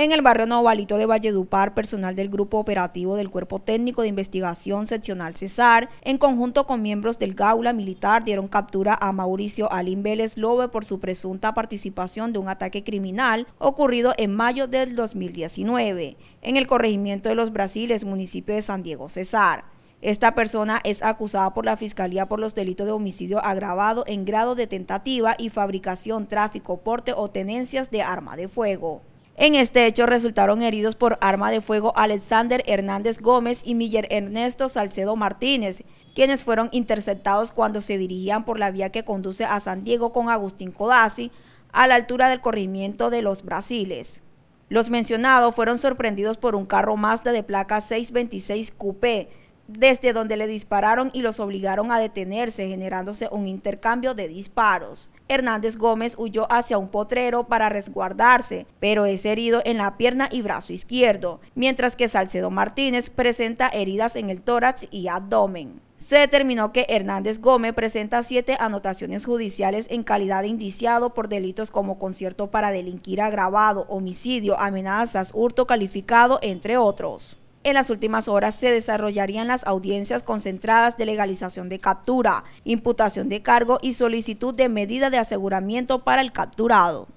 En el barrio Novalito de Valledupar, personal del Grupo Operativo del Cuerpo Técnico de Investigación Seccional Cesar, en conjunto con miembros del Gaula Militar, dieron captura a Mauricio Alín Vélez Lobe por su presunta participación de un ataque criminal ocurrido en mayo del 2019, en el corregimiento de Los Brasiles, municipio de San Diego Cesar. Esta persona es acusada por la Fiscalía por los delitos de homicidio agravado en grado de tentativa y fabricación, tráfico, porte o tenencias de arma de fuego. En este hecho resultaron heridos por arma de fuego Alexander Hernández Gómez y Miller Ernesto Salcedo Martínez, quienes fueron interceptados cuando se dirigían por la vía que conduce a San Diego con Agustín Codazzi, a la altura del corrimiento de los Brasiles. Los mencionados fueron sorprendidos por un carro Mazda de placa 626 Coupé, desde donde le dispararon y los obligaron a detenerse, generándose un intercambio de disparos. Hernández Gómez huyó hacia un potrero para resguardarse, pero es herido en la pierna y brazo izquierdo, mientras que Salcedo Martínez presenta heridas en el tórax y abdomen. Se determinó que Hernández Gómez presenta siete anotaciones judiciales en calidad de indiciado por delitos como concierto para delinquir agravado, homicidio, amenazas, hurto calificado, entre otros. En las últimas horas se desarrollarían las audiencias concentradas de legalización de captura, imputación de cargo y solicitud de medida de aseguramiento para el capturado.